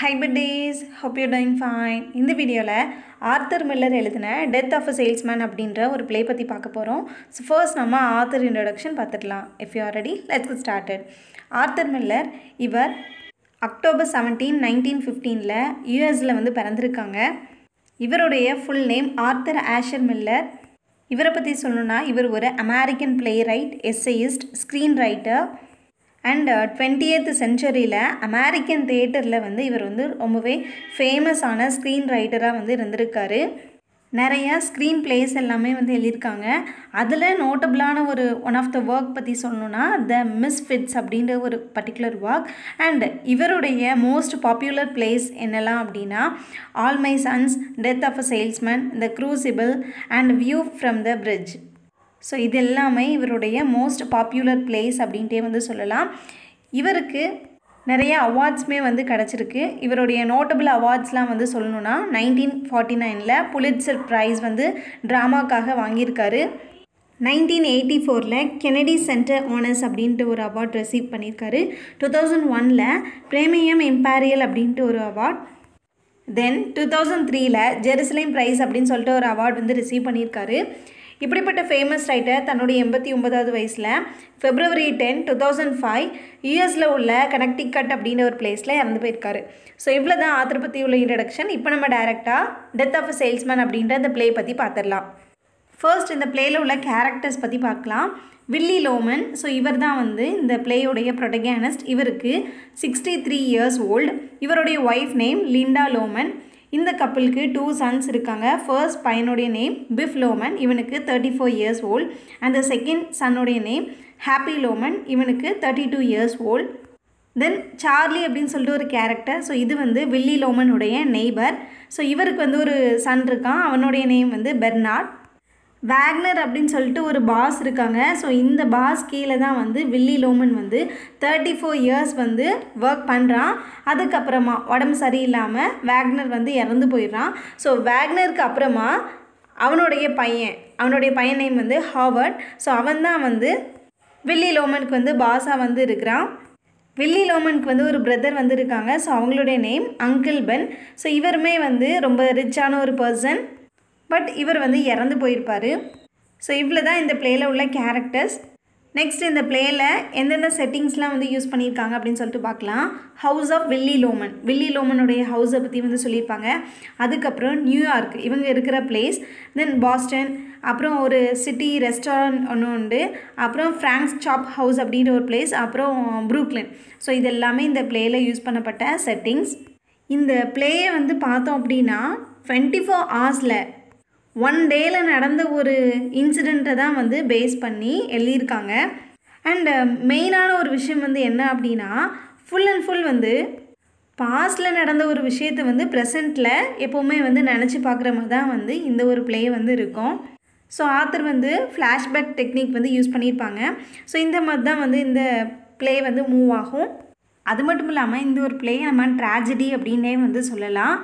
Hi buddies hope you doing fine இந்த வீடியோவில் Arthur Miller எழுதின டெத் ஆஃப் அ சேல்ஸ்மேன் அப்படின்ற ஒரு ப்ளே பற்றி பார்க்க போகிறோம் ஸோ ஃபர்ஸ்ட் நம்ம ஆர்த்தர் இன்ட்ரடக்ஷன் பார்த்துடலாம். If you are ready let's started Arthur Miller இவர் அக்டோபர் செவன்டீன் நைன்டீன் ஃபிஃப்டீனில் யூஎஸில் வந்து பிறந்திருக்காங்க. இவருடைய full name Arthur Asher Miller. இவரை பற்றி சொல்லணுன்னா இவர் ஒரு American playwright essayist screenwriter and twentieth செஞ்சுரியில் American தேட்டரில் வந்து இவர் வந்து ரொம்பவே ஃபேமஸான ஸ்க்ரீன் ரைட்டராக வந்து இருந்திருக்காரு. நிறையா ஸ்க்ரீன் பிளேஸ் எல்லாமே வந்து எழுதியிருக்காங்க. அதில் நோட்டபிளான ஒரு ஒன் ஆஃப் த ஒர்க் பற்றி சொல்லணுன்னா த மிஸ்ஃபிட்ஸ் அப்படின்ற ஒரு பர்டிகுலர் ஒர்க் அண்ட் இவருடைய மோஸ்ட் பாப்புலர் பிளேஸ் என்னெல்லாம் அப்படின்னா All My Sons Death of a Salesman the Crucible and View from the Bridge so இது எல்லாமே இவருடைய மோஸ்ட் பாப்புலர் பிளேஸ் அப்படின்ட்டே வந்து சொல்லலாம். இவருக்கு நிறைய அவார்ட்ஸுமே வந்து கிடச்சிருக்கு. இவருடைய நோட்டபிள் அவார்ட்ஸ்லாம் வந்து சொல்லணுன்னா நைன்டீன் ஃபார்ட்டி நைனில் புலிட்சர் ப்ரைஸ் வந்து ட்ராமாக்காக வாங்கியிருக்காரு. நைன்டீன் எயிட்டி ஃபோரில் கெனடி சென்டர் ஆனர்ஸ் அப்படின்ட்டு ஒரு அவார்ட் ரிசீவ் பண்ணியிருக்காரு. டூ தௌசண்ட் ஒனில் பிரேமியம் இம்பேரியல் அப்படின்ட்டு ஒரு அவார்ட் தென் டூ தௌசண்ட் த்ரீயில் ஜெருசலேம் ப்ரைஸ் அப்படின்னு சொல்லிட்டு ஒரு அவார்ட் வந்து ரிசீவ் பண்ணியிருக்காரு. இப்படிப்பட்ட ஃபேமஸ் ரைட்டர் தன்னுடைய எண்பத்தி ஒன்பதாவது வயசில் February ten two thousand five யூஎஸில் உள்ள கனெக்டிகட் அப்படின்ற ஒரு பிளேஸில் இறந்து போயிருக்காரு. ஸோ இவ்வளோ தான் ஆத்திர பற்றி உள்ள இன்ட்ரடக்ஷன் இப்போ நம்ம டேரெக்டாக டெத் ஆஃப் அ சேல்ஸ்மேன் அப்படின்ற அந்த ப்ளே பற்றி பார்த்துடலாம் ஃபர்ஸ்ட் இந்த ப்ளேயில் உள்ள கேரக்டர்ஸ் பற்றி பார்க்கலாம் வில்லி லோமன் ஸோ இவர் தான் வந்து இந்த பிளேயுடைய ப்ரொடகானஸ்ட் இவருக்கு சிக்ஸ்டி த்ரீ இயர்ஸ் ஓல்டு இவருடைய ஒய்ஃப் நேம் லிண்டா லோமன் இந்த கப்பலுக்கு டூ சன்ஸ் இருக்காங்க. ஃபர்ஸ்ட் பையனுடைய நேம் பிஃப் லோமன் இவனுக்கு thirty four years old and the second சன்னுடைய name Happy Loman இவனுக்கு thirty two years old then Charlie அப்படின்னு சொல்லிட்டு ஒரு கேரக்டர் ஸோ இது வந்து வில்லி லோமனுடைய நெய்பர் ஸோ இவருக்கு வந்து ஒரு சன் இருக்கான். அவனுடைய நேம் வந்து பெர்னாட் வேக்னர் அப்படின்னு சொல்லிட்டு ஒரு பாஸ் இருக்காங்க. ஸோ இந்த பாஸ் கீழே தான் வந்து வில்லி லோமன் வந்து தேர்ட்டி ஃபோர் இயர்ஸ் வந்து ஒர்க் பண்ணுறான் அதுக்கப்புறமா உடம்பு சரியில்லாமல் வேக்னர் வந்து இறந்து போயிடுறான். ஸோ வேக்னருக்கு அப்புறமா அவனுடைய பையன் அவனுடைய பையன் நேம் வந்து ஹாவர்ட் ஸோ அவன் தான் வந்து வில்லி லோமனுக்கு வந்து பாஸாக வந்து இருக்கிறான். வில்லி லோமனுக்கு வந்து ஒரு பிரதர் வந்து இருக்காங்க. ஸோ அவங்களுடைய நேம் அங்கிள் பென் ஸோ இவருமே வந்து ரொம்ப ரிச்சான ஒரு பர்சன் பட் இவர் வந்து இறந்து போயிருப்பார். ஸோ இவ்வளோ தான் இந்த பிளேயில் உள்ள கேரக்டர்ஸ் நெக்ஸ்ட் இந்த பிளேயில் எந்தெந்த செட்டிங்ஸ்லாம் வந்து யூஸ் பண்ணியிருக்காங்க அப்படின்னு சொல்லிட்டு பார்க்கலாம். House of Willy Loman Willy லோமனுடைய ஹவுஸை பற்றி வந்து சொல்லியிருப்பாங்க. அதுக்கப்புறம் நியூயார்க் இவங்க இருக்கிற பிளேஸ் தென் பாஸ்டன் அப்புறம் ஒரு சிட்டி ரெஸ்டாரண்ட் ஒன்று உண்டு. அப்புறம் ஃப்ராங்க்ஸ் சாப் ஹவுஸ் அப்படின்ற ஒரு பிளேஸ் அப்புறம் ப்ரூக்லின் ஸோ இது எல்லாமே இந்த பிளேயில் யூஸ் பண்ணப்பட்ட செட்டிங்ஸ் இந்த பிளேயை வந்து பார்த்தோம் அப்படின்னா டுவெண்ட்டி ஃபோர் ஹவர்ஸில் ஒன் டேயில் நடந்த ஒரு இன்சிடெண்ட்டை தான் வந்து பேஸ் பண்ணி எழுதியிருக்காங்க. அண்டு மெயினான uh, ஒரு விஷயம் வந்து என்ன அப்படின்னா ஃபுல் அண்ட் ஃபுல் வந்து பாஸ்டில் நடந்த ஒரு விஷயத்தை வந்து ப்ரெசண்ட்டில் எப்போவுமே வந்து நினச்சி பார்க்குற மாதிரி தான் வந்து இந்த ஒரு ப்ளே வந்து இருக்கும். ஸோ ஆத்தர் வந்து ஃப்ளாஷ்பேக் டெக்னிக் வந்து யூஸ் பண்ணியிருப்பாங்க. ஸோ இந்த மாதிரி தான் வந்து இந்த ப்ளே வந்து மூவ் ஆகும். அது மட்டும் இல்லாமல் இந்த ஒரு ப்ளே நம்ம ட்ராஜடி அப்படின்னே வந்து சொல்லலாம்.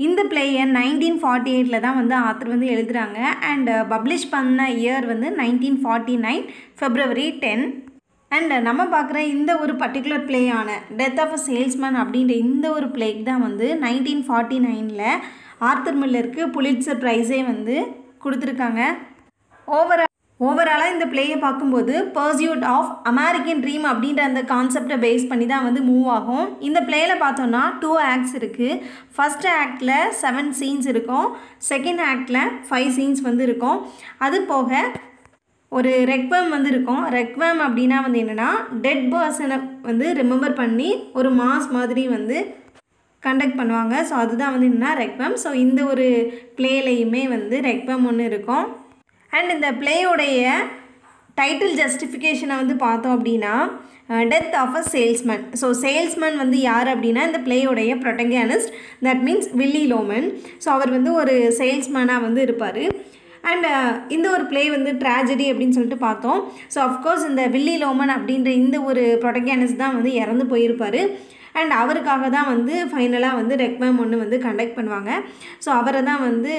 இந்த பிளேயை நைன்டீன் ஃபார்ட்டி எயிட்டில் தான் வந்து ஆத்தர் வந்து எழுதுகிறாங்க அண்ட் பப்ளிஷ் uh, பண்ண இயர் வந்து nineteen forty nine February ten and நம்ம பார்க்குற இந்த ஒரு பர்டிகுலர் பிளேயான டெத் ஆஃப் அ சேல்ஸ்மேன் அப்படின்ற இந்த ஒரு பிளேக்கு தான் வந்து நைன்டீன் ஃபார்ட்டி நைனில் ஆர்த்தர் மில்லருக்கு புலிட்சர் ப்ரைஸே வந்து கொடுத்துருக்காங்க. ஓவரால் ஓவராலாக இந்த பிளேயை பார்க்கும்போது பர்சியூட் ஆஃப் அமெரிக்கன் ட்ரீம் அப்படின்ற அந்த கான்செப்டை பேஸ் பண்ணி தான் வந்து மூவ் ஆகும். இந்த பிளேயில் பார்த்தோன்னா டூ ஆக்ட்ஸ் இருக்குது ஃபஸ்ட் ஆக்டில் செவன் சீன்ஸ் இருக்கும். செகண்ட் ஆக்டில் ஃபைவ் சீன்ஸ் வந்து இருக்கும். அது போக ஒரு ரெக்வம் வந்து இருக்கும். ரெக்வம் அப்படின்னா வந்து என்னென்னா டெட் பர்சனை வந்து ரிமெம்பர் பண்ணி ஒரு மாஸ் மாதிரி வந்து கண்டக்ட் பண்ணுவாங்க. ஸோ அதுதான் வந்து என்னென்னா ரெக்வம் ஸோ இந்த ஒரு பிளேலையுமே வந்து ரெக்வம் ஒன்று இருக்கும். அண்ட் இந்த பிளேயோடைய டைட்டில் ஜஸ்டிஃபிகேஷனை வந்து பார்த்தோம் அப்படின்னா death of a salesman so salesman வந்து யார் அப்படின்னா இந்த பிளேயோடைய protagonist that means Willy Loman so அவர் வந்து ஒரு சேல்ஸ்மேனாக வந்து இருப்பார். அண்ட் இந்த ஒரு பிளே வந்து ட்ராஜடி அப்படின்னு சொல்லிட்டு பார்த்தோம். ஸோ அஃப்கோர்ஸ் இந்த வில்லி லோமன் அப்படின்ற இந்த ஒரு ப்ரொட்டகானிஸ்ட் தான் வந்து இறந்து போயிருப்பார். அண்ட் அவருக்காக தான் வந்து ஃபைனலாக வந்து ரெக்மேம் ஒன்று வந்து கண்டக்ட் பண்ணுவாங்க. ஸோ அவரை தான் வந்து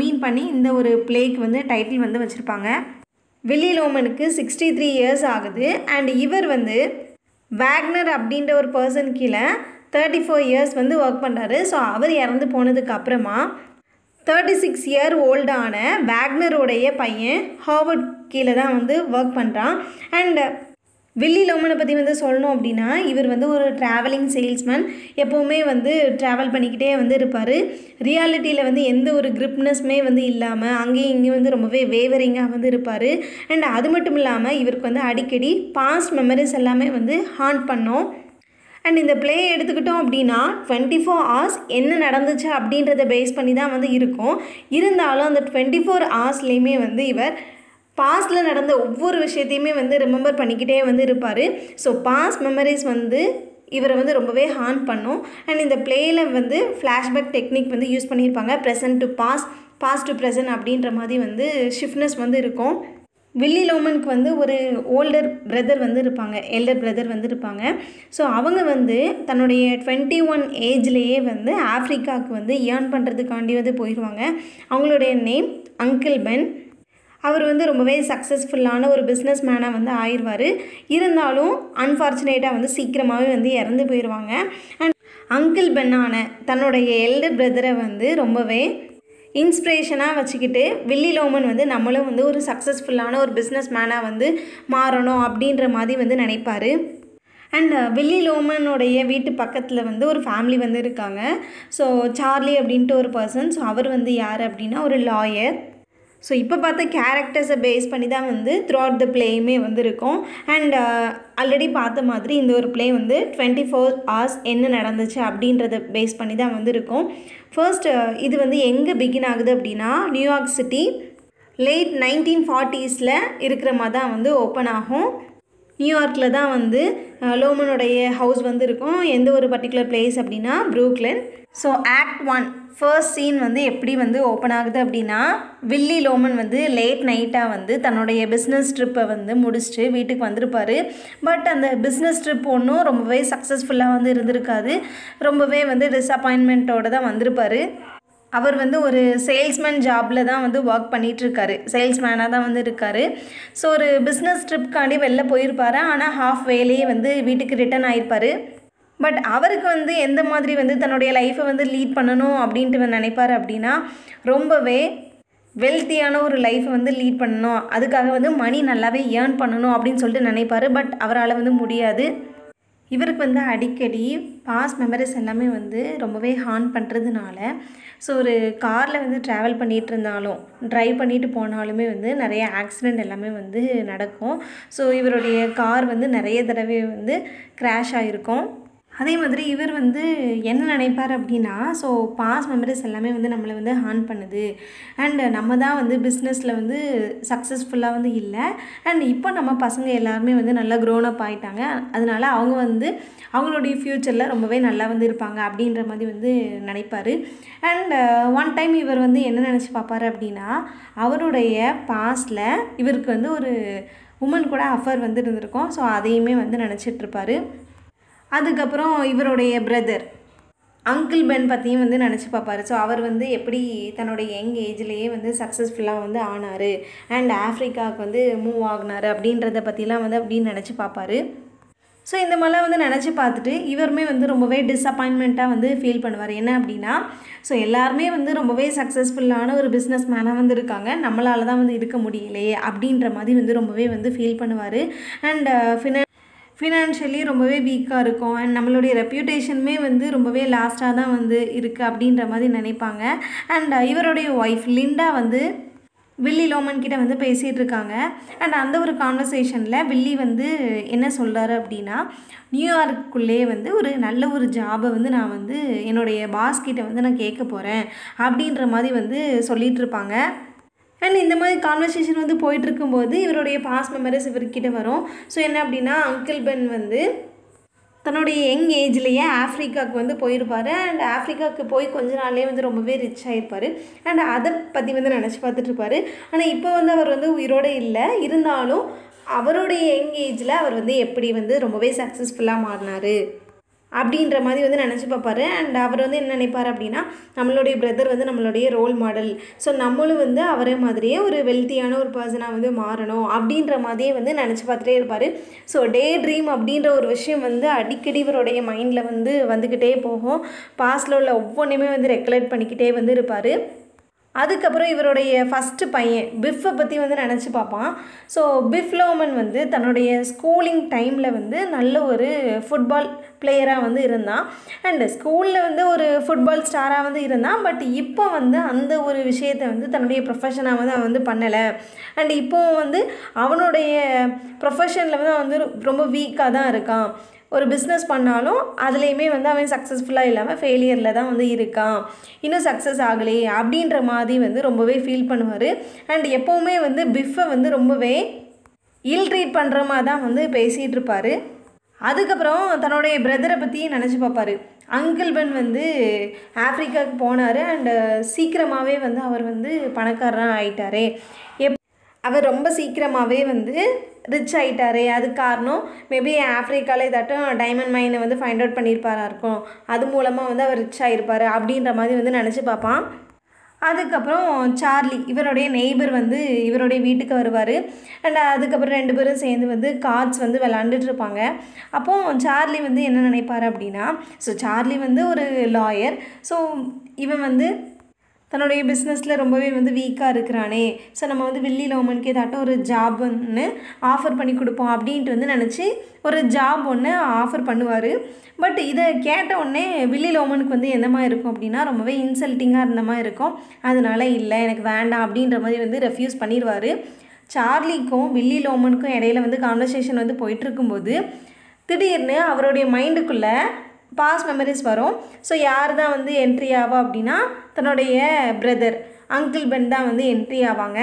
மீன் பண்ணி இந்த ஒரு பிளேக்கு வந்து டைட்டில் வந்து வச்சுருப்பாங்க. வில்லி லோமனுக்கு சிக்ஸ்டி த்ரீ இயர்ஸ் ஆகுது. அண்ட் இவர் வந்து வேக்னர் அப்படின்ற ஒரு பர்சன் கீழே தேர்ட்டி ஃபோர் இயர்ஸ் வந்து ஒர்க் பண்ணுறாரு ஸோ அவர் இறந்து போனதுக்கு அப்புறமா தேர்ட்டி சிக்ஸ் இயர் ஓல்டான வேக்னருடைய பையன் ஹார்வர்ட் கீழே தான் வந்து ஒர்க் பண்ணுறான் அண்ட் வில்லி லோமனை பற்றி வந்து சொல்லணும் அப்படின்னா இவர் வந்து ஒரு ட்ராவலிங் சேல்ஸ்மேன் எப்போவுமே வந்து ட்ராவல் பண்ணிக்கிட்டே வந்து இருப்பார். ரியாலிட்டியில் வந்து எந்த ஒரு கிரிப்னஸ்மே வந்து இல்லாமல் அங்கேயும் இங்கேயும் வந்து ரொம்பவே வேவரிங்காக வந்து இருப்பார். அண்ட் அது மட்டும் இல்லாமல் இவருக்கு வந்து அடிக்கடி பாஸ்ட் மெமரிஸ் எல்லாமே வந்து ஹாண்ட் பண்ணோம். அண்ட் இந்த ப்ளே எடுத்துக்கிட்டோம் அப்படின்னா டுவெண்ட்டி ஃபோர் ஹவர்ஸ் என்ன நடந்துச்சு அப்படின்றத பேஸ் பண்ணி தான் வந்து இருக்கும். இருந்தாலும் அந்த டுவெண்ட்டி ஃபோர் ஹவர்ஸ்லேயுமே வந்து இவர் பாஸ்டில் நடந்த ஒவ்வொரு விஷயத்தையுமே வந்து ரிமெம்பர் பண்ணிக்கிட்டே வந்து இருப்பார். ஸோ பாஸ் மெமரிஸ் வந்து இவரை வந்து ரொம்பவே ஹார்ன் பண்ணும். அண்ட் இந்த பிளேயில் வந்து ஃப்ளாஷ்பேக் டெக்னிக் வந்து யூஸ் பண்ணியிருப்பாங்க. Present to past past to present அப்படின்ற மாதிரி வந்து ஷிஃப்ட்னஸ் வந்து இருக்கும். வில்லி லோமனுக்கு வந்து ஒரு ஓல்டர் பிரதர் வந்து இருப்பாங்க. எல்டர் பிரதர் வந்து இருப்பாங்க. ஸோ அவங்க வந்து தன்னுடைய டுவெண்ட்டி ஒன் ஏஜ்லேயே வந்து ஆஃப்ரிக்காவுக்கு வந்து ஏர்ன் பண்ணுறதுக்காண்டி வந்து போயிடுவாங்க அவங்களுடைய நேம் அங்கிள் பென் அவர் வந்து ரொம்பவே சக்ஸஸ்ஃபுல்லான ஒரு பிஸ்னஸ் மேனாக வந்து ஆயிடுவார் இருந்தாலும் அன்ஃபார்ச்சுனேட்டாக வந்து சீக்கிரமாகவே வந்து இறந்து போயிடுவாங்க அண்ட் அங்கிள் பென்னான தன்னுடைய எல்டர் பிரதரை வந்து ரொம்பவே இன்ஸ்பிரேஷனாக வச்சுக்கிட்டு வில்லி லோமன் வந்து நம்மளும் வந்து ஒரு சக்ஸஸ்ஃபுல்லான ஒரு பிஸ்னஸ் மேனாக வந்து மாறணும் அப்படின்ற மாதிரி வந்து நினைப்பார். அண்ட் வில்லி லோமனுடைய வீட்டு பக்கத்தில் வந்து ஒரு ஃபேமிலி வந்து இருக்காங்க. ஸோ சார்லி அப்படின்ட்டு ஒரு பர்சன் ஸோ அவர் வந்து யார் அப்படின்னா ஒரு லாயர் ஸோ இப்போ பார்த்த கேரக்டர்ஸை பேஸ் பண்ணி தான் வந்து த்ரூ அவுட் த பிளேயுமே வந்து இருக்கும் அண்ட் ஆல்ரெடி பார்த்த மாதிரி இந்த ஒரு ப்ளே வந்து டுவெண்ட்டி ஃபோர் ஹவர்ஸ் என்ன நடந்துச்சு அப்படின்றத பேஸ் பண்ணி தான் வந்து இருக்கும் ஃபர்ஸ்ட் uh, இது வந்து எங்கே பிகின் ஆகுது அப்படின்னா New York city late nineteen ஃபார்ட்டிஸில் இருக்கிற மாதிரி தான் வந்து ஓப்பன் ஆகும். நியூயார்க்கில் தான் வந்து லோமனுடைய ஹவுஸ் வந்து இருக்கும் எந்த ஒரு பர்டிகுலர் பிளேஸ் அப்படின்னா Brooklyn so act one first scene வந்து எப்படி வந்து ஓப்பன் ஆகுது அப்படின்னா வில்லி லோமன் வந்து லேட் நைட்டாக வந்து தன்னுடைய பிஸ்னஸ் ட்ரிப்பை வந்து முடிச்சுட்டு வீட்டுக்கு வந்திருப்பார். பட் அந்த பிஸ்னஸ் ட்ரிப் ஒன்றும் ரொம்பவே சக்ஸஸ்ஃபுல்லாக வந்து இருந்திருக்காது. ரொம்பவே வந்து டிஸப்பாயின்மெண்ட்டோடு தான் வந்திருப்பார். அவர் வந்து ஒரு சேல்ஸ்மேன் ஜாபில் தான் வந்து ஒர்க் பண்ணிகிட்ருக்காரு சேல்ஸ்மேனாக தான் வந்து இருக்கார். ஸோ ஒரு பிஸ்னஸ் ட்ரிப்காண்டி வெளில போயிருப்பார். ஆனால் ஹாஃப் வேலையே வந்து வீட்டுக்கு ரிட்டர்ன் ஆயிருப்பார். பட் அவருக்கு வந்து எந்த மாதிரி வந்து தன்னுடைய லைஃப்பை வந்து லீட் பண்ணணும் அப்படின்ட்டு நினைப்பார் அப்படின்னா ரொம்பவே வெல்த்தியான ஒரு லைஃப்பை வந்து லீட் பண்ணணும். அதுக்காக வந்து மணி நல்லாவே ஏர்ன் பண்ணணும் அப்படின்னு சொல்லிட்டு நினைப்பார். பட் அவரால் வந்து முடியாது. இவருக்கு வந்து அடிக்கடி பாஸ் மெமரிஸ் எல்லாமே வந்து ரொம்பவே ஹார்ன் பண்ணுறதுனால ஸோ ஒரு காரில் வந்து ட்ராவல் பண்ணிகிட்டு இருந்தாலும் ட்ரைவ் பண்ணிட்டு போனாலுமே வந்து நிறைய ஆக்சிடெண்ட் எல்லாமே வந்து நடக்கும். ஸோ இவருடைய கார் வந்து நிறைய தடவை வந்து க்ராஷ் ஆகிருக்கும் அதே மாதிரி இவர் வந்து என்ன நினைப்பார் அப்படின்னா ஸோ பாஸ் மெமரிஸ் எல்லாமே வந்து நம்மளை வந்து ஹார்ன் பண்ணுது. அண்டு நம்ம தான் வந்து பிஸ்னஸில் வந்து சக்ஸஸ்ஃபுல்லாக வந்து இல்லை. அண்ட் இப்போ நம்ம பசங்க எல்லாருமே வந்து நல்லா க்ரோன் அப் ஆகிட்டாங்க அதனால அவங்க வந்து அவங்களுடைய ஃப்யூச்சரில் ரொம்பவே நல்லா வந்து இருப்பாங்க அப்படின்ற மாதிரி வந்து நினைப்பார். அண்ட் ஒன் uh, டைம் இவர் வந்து என்ன நினச்சி பார்ப்பாரு அப்படின்னா அவருடைய பாஸ்டில் இவருக்கு வந்து ஒரு உமன் கூட அஃபர் வந்து இருந்திருக்கும். ஸோ அதையுமே வந்து நினச்சிட்ருப்பாரு அதுக்கப்புறம் இவருடைய பிரதர் அங்கிள் பென் பற்றியும் வந்து நினச்சி பார்ப்பாரு. ஸோ அவர் வந்து எப்படி தன்னுடைய யங் ஏஜ்லேயே வந்து சக்ஸஸ்ஃபுல்லாக வந்து ஆனார். அண்ட் ஆஃப்ரிக்காவுக்கு வந்து மூவ் ஆகினார் அப்படின்றத பற்றிலாம் வந்து அப்படின்னு நினச்சி பார்ப்பாரு. ஸோ இந்த மாதிரிலாம் வந்து நினச்சி பார்த்துட்டு இவருமே வந்து ரொம்பவே டிஸப்பாயின்மெண்ட்டாக வந்து ஃபீல் பண்ணுவார். என்ன அப்படின்னா ஸோ எல்லாருமே வந்து ரொம்பவே சக்ஸஸ்ஃபுல்லான ஒரு பிஸ்னஸ் மேனாக வந்து இருக்காங்க. நம்மளால தான் வந்து இருக்க முடியலையே அப்படின்ற மாதிரி வந்து ரொம்பவே வந்து ஃபீல் பண்ணுவார். அண்ட் ஃபினா ஃபினான்ஷியலி ரொம்பவே வீக்காக இருக்கும். அண்ட் நம்மளுடைய ரெப்யூட்டேஷனுமே வந்து ரொம்பவே லாஸ்ட்டாக தான் வந்து இருக்குது அப்படின்ற மாதிரி நினைப்பாங்க. அண்ட் uh, இவருடைய ஒய்ஃப் லிண்டா வந்து வில்லி லோமன் கிட்ட வந்து பேசிகிட்டு இருக்காங்க. அண்ட் அந்த ஒரு கான்வர்சேஷனில் வில்லி வந்து என்ன சொல்கிறாரு அப்படின்னா நியூயார்க்குள்ளேயே வந்து ஒரு நல்ல ஒரு ஜாபை வந்து நான் வந்து என்னுடைய பாஸ் கிட்ட வந்து நான் கேட்க போகிறேன் அப்படின்ற மாதிரி வந்து சொல்லிகிட்டு இருப்பாங்க. அண்ட் இந்த மாதிரி கான்வர்சேஷன் வந்து போயிட்டு இருக்கும்போது இவருடைய பாஸ் மெமரிஸ் இவர்கிட்ட வரும். ஸோ என்ன அப்படின்னா அங்கிள் பென் வந்து தன்னுடைய யங் ஏஜ்லேயே ஆஃப்ரிக்காவுக்கு வந்து போயிருப்பார். அண்ட் ஆஃப்ரிக்காவுக்கு போய் கொஞ்ச நாள்லேயே வந்து ரொம்பவே ரிச் ஆகிருப்பார் அண்ட் அதை பற்றி வந்து நினச்சி பார்த்துட்ருப்பாரு ஆனால் இப்போ வந்து அவர் வந்து உயிரோடு இல்லை. இருந்தாலும் அவருடைய யங் ஏஜில் அவர் வந்து எப்படி வந்து ரொம்பவே சக்ஸஸ்ஃபுல்லாக மாறினார். அப்படின்ற மாதிரி வந்து நினச்சி பார்ப்பார். அண்ட் அவர் வந்து என்ன நினைப்பார் அப்படின்னா நம்மளுடைய பிரதர் வந்து நம்மளுடைய ரோல் மாடல் ஸோ நம்மளும் வந்து அவரே மாதிரியே ஒரு வெல்த்தியான ஒரு பர்சனாக வந்து மாறணும் அப்படின்ற மாதிரியே வந்து நினச்சி பார்த்துட்டே இருப்பார். ஸோ டே ட்ரீம் அப்படின்ற ஒரு விஷயம் வந்து அடிக்கடி இவருடைய மைண்டில் வந்து வந்துக்கிட்டே போகும். பாஸ்டில் உள்ள ஒவ்வொன்றையுமே வந்து ரெக்கலெக்ட் பண்ணிக்கிட்டே வந்து இருப்பார். அதுக்கப்புறம் இவருடைய ஃபஸ்ட்டு பையன் பிஃப்பை பற்றி வந்து நினச்சி பார்ப்பான். ஸோ பிஃப் லோமன் வந்து தன்னுடைய ஸ்கூலிங் டைமில் வந்து நல்ல ஒரு ஃபுட்பால் பிளேயராக வந்து இருந்தான். அண்டு ஸ்கூலில் வந்து ஒரு ஃபுட்பால் ஸ்டாராக வந்து இருந்தான். பட் இப்போ வந்து அந்த ஒரு விஷயத்தை வந்து தன்னுடைய ப்ரொஃபஷனாக வந்து அவன் வந்து பண்ணலை. அண்ட் இப்போ வந்து அவனுடைய ப்ரொஃபஷனில் வந்து அவன் வந்து ரொம்ப வீக்காக தான் இருக்கான். ஒரு பிஸ்னஸ் பண்ணாலும் அதுலேயுமே வந்து அவன் சக்ஸஸ்ஃபுல்லாக இல்லாமல் ஃபெயிலியரில் தான் வந்து இருக்கான். இன்னும் சக்ஸஸ் ஆகலையே அப்படின்ற மாதிரி வந்து ரொம்பவே ஃபீல் பண்ணுவார். அண்ட் எப்போவுமே வந்து பிஃபை வந்து ரொம்பவே இல் ட்ரீட் பண்ணுற மாதிரி தான் வந்து பேசிகிட்டு இருப்பார். அதுக்கப்புறம் தன்னுடைய பிரதரை பற்றி நினச்சி பார்ப்பாரு. அங்கிள் பென் வந்து ஆப்ரிக்காவுக்கு போனார். அண்டு சீக்கிரமாகவே வந்து அவர் வந்து பணக்காரராக ஆயிட்டாரே. எப் அவர் ரொம்ப சீக்கிரமாகவே வந்து ரிச் ஆகிட்டாரு அது காரணம் மேபி ஆஃப்ரிக்காவில் ஏதாட்டும் டைமண்ட் மைனை வந்து ஃபைண்ட் அவுட் பண்ணியிருப்பாரா இருக்கும். அது மூலமாக வந்து அவர் ரிச் ஆகிருப்பார் அப்படின்ற மாதிரி வந்து நினச்சி பார்ப்பான். அதுக்கப்புறம் சார்லி இவருடைய நெய்பர் வந்து இவருடைய வீட்டுக்கு வருவார். அண்ட் அதுக்கப்புறம் ரெண்டு பேரும் சேர்ந்து வந்து கார்ட்ஸ் வந்து விளாண்டுட்ருப்பாங்க அப்போது சார்லி வந்து என்ன நினைப்பார் அப்படின்னா ஸோ சார்லி வந்து ஒரு லாயர் ஸோ இவன் வந்து தன்னுடைய பிஸ்னஸில் ரொம்பவே வந்து வீக்காக இருக்கிறானே. ஸோ நம்ம வந்து வில்லி லோமனுக்கு ஏதாட்டும் ஒரு ஜாப் ஒன்று ஆஃபர் பண்ணி கொடுப்போம் அப்படின்ட்டு வந்து நினச்சி ஒரு ஜாப் ஒன்று ஆஃபர் பண்ணுவார். பட் இதை கேட்ட உடனே வில்லி லோமனுக்கு வந்து எந்த மாதிரி இருக்கும் அப்படின்னா ரொம்பவே இன்சல்ட்டிங்காக இருந்த மாதிரி இருக்கும். அதனால இல்லை எனக்கு வேண்டாம் அப்படின்ற மாதிரி வந்து ரெஃப்யூஸ் பண்ணிடுவார். சார்லிக்கும் வில்லி லோமனுக்கும் இடையில வந்து கான்வர்சேஷன் வந்து போயிட்டுருக்கும்போது திடீர்னு அவருடைய மைண்டுக்குள்ளே பாஸ் மெமரிஸ் வரும். ஸோ யார் தான் வந்து என்ட்ரி ஆவா அப்படின்னா தன்னுடைய பிரதர் அங்கிள் பென் தான் வந்து என்ட்ரி ஆவாங்க.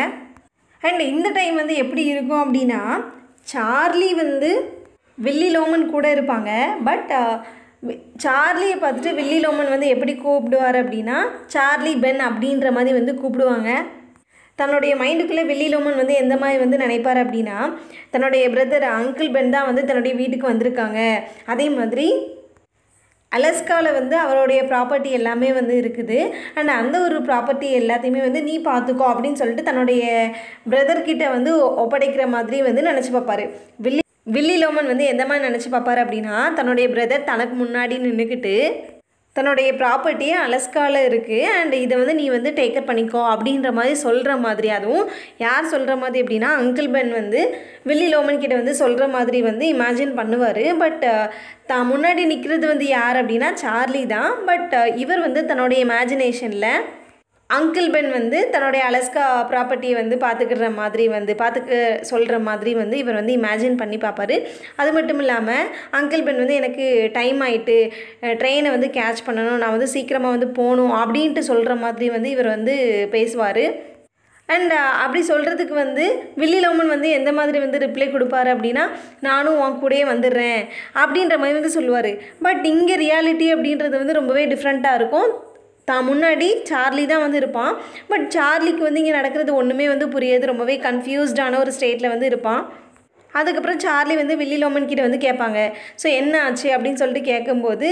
அண்ட் இந்த டைம் வந்து எப்படி இருக்கும் அப்படின்னா சார்லி வந்து வில்லி லோமன் கூட இருப்பாங்க. பட் சார்லியை பார்த்துட்டு வில்லி லோமன் வந்து எப்படி கூப்பிடுவார் அப்படின்னா சார்லி பென் அப்படின்ற மாதிரி வந்து கூப்பிடுவாங்க. தன்னுடைய மைண்டுக்குள்ளே வில்லி லோமன் வந்து எந்த மாதிரி வந்து நினைப்பார் அப்படின்னா தன்னுடைய பிரதர் அங்கிள் பென் தான் வந்து தன்னுடைய வீட்டுக்கு வந்திருக்காங்க. அதே மாதிரி அலஸ்காவில் வந்து அவருடைய ப்ராப்பர்ட்டி எல்லாமே வந்து இருக்குது. அண்ட் அந்த ஒரு ப்ராப்பர்ட்டி எல்லாத்தையுமே வந்து நீ பார்த்துக்கோ அப்படின்னு சொல்லிட்டு தன்னுடைய பிரதர்கிட்ட வந்து ஒப்படைக்கிற மாதிரி வந்து நினச்சி பார்ப்பாரு. வில்லி வில்லி லோமன் வந்து எந்த மாதிரி நினச்சி பார்ப்பாரு அப்படின்னா தன்னுடைய பிரதர் தனக்கு முன்னாடி நின்றுக்கிட்டு தன்னுடைய ப்ராப்பர்ட்டியே அலஸ்காவில் இருக்குது அண்ட் இதை வந்து நீ வந்து டேக்கர் பண்ணிக்கோ அப்படின்ற மாதிரி சொல்கிற மாதிரி அதுவும் யார் சொல்கிற மாதிரி அப்படின்னா அங்கிள் பென் வந்து வில்லி லோமன் கிட்ட வந்து சொல்கிற மாதிரி வந்து இமேஜின் பண்ணுவார். பட் தான் முன்னாடி நிற்கிறது வந்து யார் அப்படின்னா சார்லி தான். பட் இவர் வந்து தன்னுடைய இமேஜினேஷனில் அங்கிள் பென் வந்து தன்னுடைய அலஸ்கா ப்ராப்பர்ட்டியை வந்து பார்த்துக்கிற மாதிரி வந்து பார்த்துக்க சொல்கிற மாதிரி வந்து இவர் வந்து இமேஜின் பண்ணி பார்ப்பாரு. அது மட்டும் இல்லாமல் அங்கிள் பென் வந்து எனக்கு டைம் ஆகிட்டு ட்ரெயினை வந்து கேட்ச் பண்ணணும் நான் வந்து சீக்கிரமாக வந்து போகணும் அப்படின்ட்டு சொல்கிற மாதிரி வந்து இவர் வந்து பேசுவார். அண்ட் அப்படி சொல்கிறதுக்கு வந்து வில்லி லோமன் வந்து எந்த மாதிரி வந்து ரிப்ளை கொடுப்பாரு அப்படின்னா நானும் உன் கூடயே வந்துடுறேன் அப்படின்ற மாதிரி வந்து சொல்லுவார். பட் இங்கே ரியாலிட்டி அப்படின்றது வந்து ரொம்பவே டிஃப்ரெண்ட்டாக இருக்கும். தான் முன்னாடி சார்லி தான் வந்து இருப்பான். பட் சார்லிக்கு வந்து இங்கே நடக்கிறது ஒன்றுமே வந்து புரியாது. ரொம்பவே கன்ஃபியூஸ்டான ஒரு ஸ்டேட்டில் வந்து இருப்பான். அதுக்கப்புறம் சார்லி வந்து வில்லி லோமன் கிட்ட வந்து கேட்பாங்க. ஸோ என்ன ஆச்சு? அப்படின்னு சொல்லிட்டு கேட்கும்போது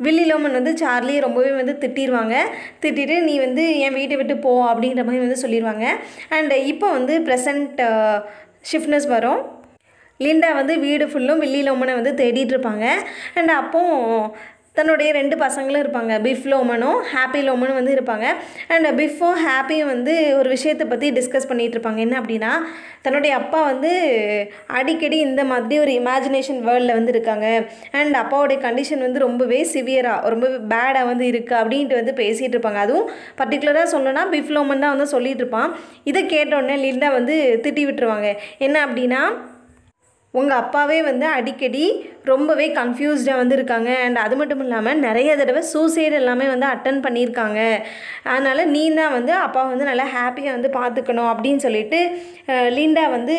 வில்லி லோமன் வந்து சார்லி ரொம்பவே வந்து திட்டிடுவாங்க திட்டிட்டு நீ வந்து என் வீட்டை விட்டு போ அப்படின்ற மாதிரி வந்து சொல்லிடுவாங்க அண்ட் இப்போ வந்து ப்ரெசண்ட் ஷிஃப்ட்னஸ் வரும். லிண்டா வந்து வீடு ஃபுல்லும் வில்லி லோமனை வந்து தேடிட்டு இருப்பாங்க. அண்ட் அப்போது தன்னுடைய ரெண்டு பசங்களும் இருப்பாங்க. பிஃப் லோமனும் ஹாப்பி லோமனும் வந்து இருப்பாங்க. அண்ட் பிஃபும் ஹாப்பியும் வந்து ஒரு விஷயத்தை பற்றி டிஸ்கஸ் பண்ணிகிட்டு இருப்பாங்க. என்ன அப்படின்னா தன்னுடைய அப்பா வந்து அடிக்கடி இந்த மாதிரி ஒரு இமேஜினேஷன் வேர்ல்டில் வந்து இருக்காங்க. அண்ட் அப்பாவுடைய கண்டிஷன் வந்து ரொம்பவே சிவியராக ரொம்ப பேடாக வந்து இருக்குது அப்படின்ட்டு வந்து பேசிகிட்டு இருப்பாங்க. அதுவும் பர்டிகுலராக சொல்லணும்னா பிஃப் லோமன் தான் வந்து சொல்லிகிட்டு இருப்பான். இதை கேட்டோடனே லிண்டா வந்து திட்டி விட்டுருவாங்க. என்ன அப்படின்னா உங்கள் அப்பாவே வந்து அடிக்கடி ரொம்பவே கன்ஃபியூஸ்டாக வந்து இருக்காங்க அண்ட் அது மட்டும் இல்லாமல் நிறைய தடவை சூசைடு எல்லாமே வந்து அட்டன் பண்ணியிருக்காங்க. அதனால் நீ தான் வந்து அப்பா வந்து நல்லா ஹாப்பியாக வந்து பார்த்துக்கணும் அப்படின்னு சொல்லிட்டு லீண்டா வந்து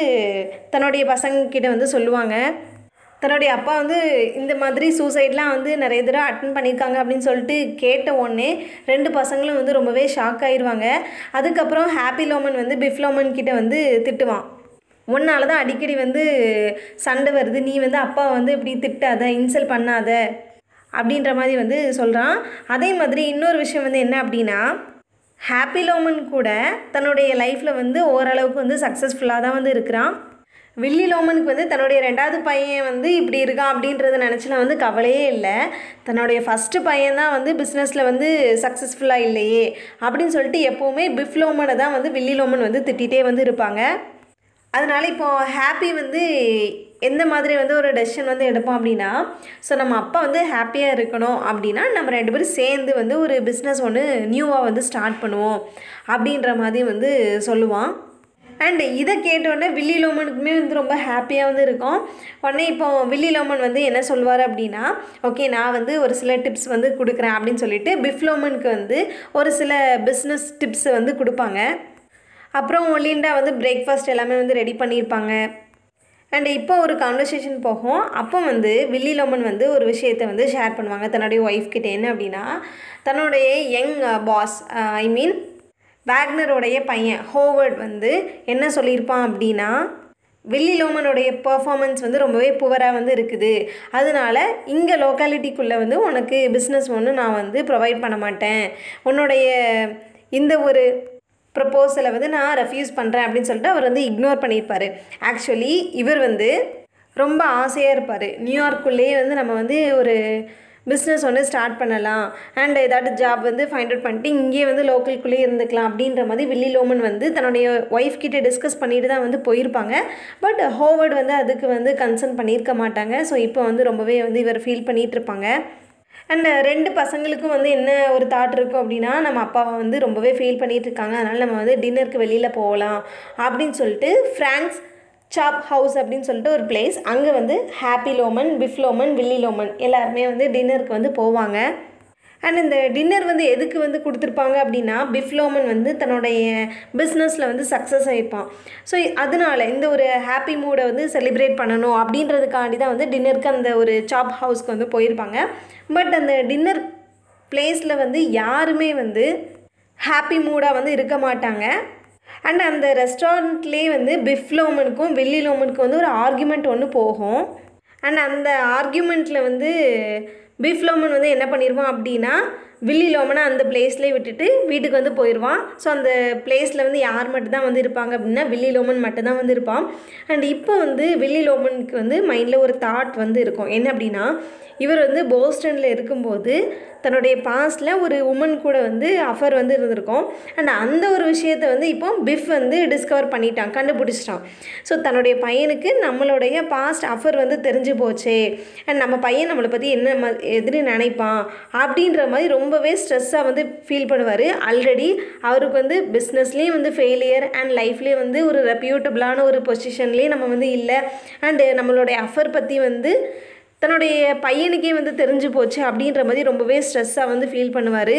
தன்னுடைய பசங்கக்கிட்ட வந்து சொல்லுவாங்க. தன்னுடைய அப்பா வந்து இந்த மாதிரி சூசைட்லாம் வந்து நிறைய தடவை அட்டன் பண்ணியிருக்காங்க அப்படின்னு சொல்லிட்டு கேட்ட உடனே ரெண்டு பசங்களும் வந்து ரொம்பவே ஷாக் ஆயிடுவாங்க அதுக்கப்புறம் ஹாப்பி லோமன் வந்து பிஃப் லோமன் கிட்ட வந்து திட்டுவான். உன்னால தான் அடிக்கடி வந்து சண்டை வருது. நீ வந்து அப்பா வந்து இப்படி திட்டாத இன்சல்ட் பண்ணாத அப்படின்ற மாதிரி வந்து சொல்கிறான் அதே மாதிரி இன்னொரு விஷயம் வந்து என்ன அப்படின்னா ஹாப்பி லோமன் கூட தன்னுடைய லைஃப்பில் வந்து ஓரளவுக்கு வந்து சக்ஸஸ்ஃபுல்லாக தான் வந்து இருக்கிறான். வில்லி லோமனுக்கு வந்து தன்னுடைய ரெண்டாவது பையன் வந்து இப்படி இருக்கான் அப்படின்றத நினச்சிலாம் வந்து கவலையே இல்லை. தன்னுடைய ஃபஸ்ட்டு பையன் தான் வந்து பிஸ்னஸில் வந்து சக்ஸஸ்ஃபுல்லாக இல்லையே அப்படின்னு சொல்லிட்டு எப்போவுமே பிஃப் லோமனை தான் வந்து வில்லி லோமன் வந்து திட்டிகிட்டே வந்து இருப்பாங்க. அதனால இப்போது ஹாப்பி வந்து எந்த மாதிரி வந்து ஒரு டெசிஷன் வந்து எடுப்போம் அப்படின்னா ஸோ நம்ம அப்பா வந்து ஹாப்பியாக இருக்கணும் அப்படின்னா நம்ம ரெண்டு பேரும் சேர்ந்து வந்து ஒரு பிஸ்னஸ் ஒன்று நியூவாக வந்து ஸ்டார்ட் பண்ணுவோம் அப்படின்ற மாதிரி வந்து சொல்லுவான். அண்ட் இதை கேட்டோடனே வில்லி லோமனுக்குமே வந்து ரொம்ப ஹாப்பியாக வந்து இருக்கும். உடனே இப்போ வில்லி லோமன் வந்து என்ன சொல்லுவார் அப்படின்னா ஓகே நான் வந்து ஒரு சில டிப்ஸ் வந்து கொடுக்குறேன் அப்படின்னு சொல்லிட்டு பிஃப் லோமனுக்கு வந்து ஒரு சில பிஸ்னஸ் டிப்ஸ் வந்து கொடுப்பாங்க. அப்புறம் லிண்டா வந்து பிரேக்ஃபாஸ்ட் எல்லாமே வந்து ரெடி பண்ணியிருப்பாங்க. அண்ட் இப்போ ஒரு கான்வர்சேஷன் போகும். அப்போ வந்து வில்லி லோமன் வந்து ஒரு விஷயத்தை வந்து ஷேர் பண்ணுவாங்க. தன்னுடைய ஒய்ஃப் கிட்டே என்ன அப்படின்னா தன்னுடைய யங் பாஸ் ஐ மீன் வேக்னருடைய பையன் ஹோவர்ட் வந்து என்ன சொல்லியிருப்பான் அப்படின்னா வில்லி லோமனுடைய பர்ஃபாமன்ஸ் வந்து ரொம்பவே புவராக வந்து இருக்குது. அதனால இங்கே லோக்காலிட்டிக்குள்ளே வந்து உனக்கு பிஸ்னஸ் ஒன்று நான் வந்து ப்ரொவைட் பண்ண மாட்டேன். உன்னுடைய இந்த ஒரு ப்ரப்போசலை வந்து நான் ரெஃப்யூஸ் பண்ணுறேன் அப்படின்னு சொல்லிட்டு அவர் வந்து இக்னோர் பண்ணியிருப்பார். ஆக்சுவலி இவர் வந்து ரொம்ப ஆசையாக இருப்பார். நியூயார்க்குள்ளேயே வந்து நம்ம வந்து ஒரு பிஸ்னஸ் ஒன்று ஸ்டார்ட் பண்ணலாம். அண்ட் ஏதாவது ஜாப் வந்து ஃபைண்ட் அவுட் பண்ணிட்டு இங்கேயே வந்து லோக்கலுக்குள்ளேயே இருந்துக்கலாம் அப்படின்ற மாதிரி வில்லி லோமன் வந்து தன்னுடைய ஒய்ஃப் கிட்டே டிஸ்கஸ் பண்ணிட்டு தான் வந்து போயிருப்பாங்க. பட் ஹோவர்ட் வந்து அதுக்கு வந்து கன்சர்ன் பண்ணியிருக்க மாட்டாங்க. ஸோ இப்போ வந்து ரொம்பவே வந்து இவர் ஃபீல் பண்ணிகிட்டு இருப்பாங்க. அண்ட் uh, ரெண்டு பசங்களுக்கும் வந்து என்ன ஒரு தாட் இருக்கும் அப்படின்னா நம்ம அப்பாவை வந்து ரொம்பவே ஃபீல் பண்ணிகிட்டு இருக்காங்க. அதனால் நம்ம வந்து டின்னருக்கு வெளியில் போகலாம் அப்படின்னு சொல்லிட்டு ஃப்ராங்க்ஸ் சாப் ஹவுஸ் அப்படின்னு சொல்லிட்டு ஒரு பிளேஸ் அங்கே வந்து Happy Loman Biff Loman Willy Loman எல்லாருமே வந்து டின்னருக்கு வந்து போவாங்க. அண்ட் இந்த டின்னர் வந்து எதுக்கு வந்து கொடுத்துருப்பாங்க அப்படின்னா பிஃப்லோமன் வந்து தன்னுடைய பிஸ்னஸில் வந்து சக்ஸஸ் ஆகிருப்பான் ஸோ அதனால இந்த ஒரு ஹாப்பி மூடை வந்து செலிப்ரேட் பண்ணணும் அப்படின்றதுக்காண்டி தான் வந்து டின்னருக்கு அந்த ஒரு சாப் ஹவுஸ்க்கு வந்து போயிருப்பாங்க. பட் அந்த டின்னர் பிளேஸில் வந்து யாருமே வந்து ஹாப்பி மூடாக வந்து இருக்க மாட்டாங்க. அண்ட் அந்த ரெஸ்டாரண்ட்லேயே வந்து பிஃப்லோமனுக்கும் வெள்ளிலோமனுக்கும் வந்து ஒரு ஆர்குமெண்ட் ஒன்று போகும். அண்ட் அந்த ஆர்குமெண்ட்டில் வந்து பிஃப்லோமன் வந்து என்ன பண்ணிடுவான் அப்படின்னா வில்லி லோமனை அந்த பிளேஸ்லேயே விட்டுட்டு வீட்டுக்கு வந்து போயிடுவான் ஸோ அந்த பிளேஸில் வந்து யார் மட்டும்தான் வந்து இருப்பாங்க அப்படின்னா வில்லி லோமன் மட்டும்தான் வந்து இருப்பான். அண்ட் இப்போ வந்து வில்லி லோமனுக்கு வந்து மைண்டில் ஒரு தாட் வந்து இருக்கும். என்ன அப்படின்னா இவர் வந்து போஸ்டனில் இருக்கும்போது தன்னுடைய பாஸ்டில் ஒரு உமன் கூட வந்து அஃபர் வந்து இருந்திருக்கும். அண்ட் அந்த ஒரு விஷயத்தை வந்து இப்போ பிஃப் வந்து டிஸ்கவர் பண்ணிட்டான் கண்டுபிடிச்சிட்டான். ஸோ தன்னுடைய பையனுக்கு நம்மளுடைய பாஸ்ட் அஃபர் வந்து தெரிஞ்சு போச்சே. அண்ட் நம்ம பையன் நம்மளை பற்றி என்ன ம எதிரி நினைப்பான் அப்படின்ற மாதிரி ரொம்பவே ஸ்ட்ரெஸ்ஸாக வந்து ஃபீல் பண்ணுவார். ஆல்ரெடி அவருக்கு வந்து பிஸ்னஸ்லேயும் வந்து ஃபெயிலியர் அண்ட் லைஃப்லேயும் வந்து ஒரு ரெப்யூட்டபிளான ஒரு பொசிஷன்லேயே நம்ம வந்து இல்லை. அண்டு நம்மளுடைய அஃபர் பற்றி வந்து தன்னுடைய பையனுக்கே வந்து தெரிஞ்சு போச்சு அப்படின்ற மாதிரி ரொம்பவே ஸ்ட்ரெஸ்ஸாக வந்து ஃபீல் பண்ணுவார்.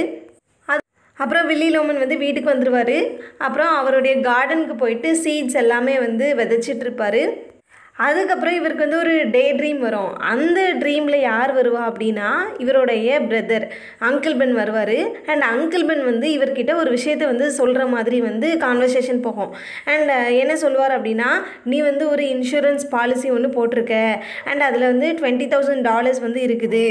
அது அப்புறம் வில்லி லோமன் வந்து வீட்டுக்கு வந்துடுவார் அப்புறம் அவருடைய கார்டனுக்கு போயிட்டு சீட்ஸ் எல்லாமே வந்து விதைச்சிட்ருப்பார் அதுக்கப்புறம் இவருக்கு வந்து ஒரு டே ட்ரீம் வரும். அந்த ட்ரீமில் யார் வருவா அப்படின்னா இவருடைய பிரதர். அங்கிள் பென் வருவார். அண்ட் அங்கிள் பென் வந்து இவர்கிட்ட ஒரு விஷயத்தை வந்து சொல்கிற மாதிரி வந்து கான்வர்சேஷன் போகும். அண்ட் என்ன சொல்லுவார் அப்படின்னா நீ வந்து ஒரு இன்சூரன்ஸ் பாலிசி ஒன்று போட்டிருக்க. அண்ட் அதில் வந்து டுவெண்ட்டி தௌசண்ட் டாலர்ஸ் வந்து இருக்குது.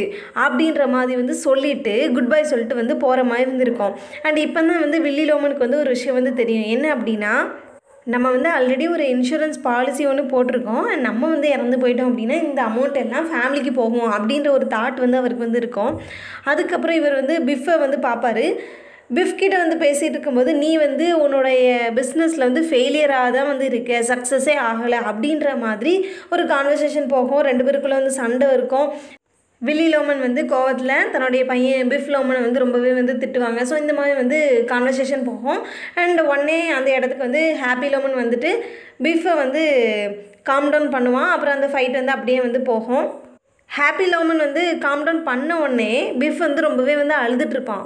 அப்படின்ற மாதிரி வந்து சொல்லிவிட்டு குட் பை சொல்லிட்டு வந்து போகிற மாதிரி இருந்திருக்கும் அண்ட் இப்போ தான் வந்து வில்லி லோமனுக்கு வந்து ஒரு விஷயம் வந்து தெரியும். என்ன அப்படின்னா நம்ம வந்து ஆல்ரெடி ஒரு இன்சூரன்ஸ் பாலிசி ஒன்று போட்டிருக்கோம். நம்ம வந்து இறந்து போயிட்டோம் அப்படின்னா இந்த அமௌண்ட் எல்லாம் ஃபேமிலிக்கு போகும் அப்படின்ற ஒரு தாட் வந்து அவருக்கு வந்து இருக்கும். அதுக்கப்புறம் இவர் வந்து பிஃபை வந்து பார்ப்பாரு. பிஃப்கிட்ட வந்து பேசிகிட்டு இருக்கும்போது நீ வந்து உன்னுடைய பிஸ்னஸில் வந்து ஃபெயிலியராக தான் வந்து இருக்க. சக்ஸஸே ஆகலை. அப்படின்ற மாதிரி ஒரு கான்வர்சேஷன் போகும். ரெண்டு பேருக்குள்ளே வந்து சண்டை இருக்கும். வில்லி லோமன் வந்து கோவத்தில் தன்னுடைய பையன் பிஃப் லோமனை வந்து ரொம்பவே வந்து திட்டுவாங்க. ஸோ இந்த மாதிரி வந்து கான்வர்சேஷன் போகும். அண்ட் உடனே அந்த இடத்துக்கு வந்து ஹாப்பி லோமன் வந்துட்டு பிஃபை வந்து காம் டவுன் பண்ணுவான். அப்புறம் அந்த ஃபைட் வந்து அப்படியே வந்து போகும். ஹாப்பி லோமன் வந்து காம் டவுன் பண்ண உடனே பிஃப் வந்து ரொம்பவே வந்து அழுதுட்ருப்பான்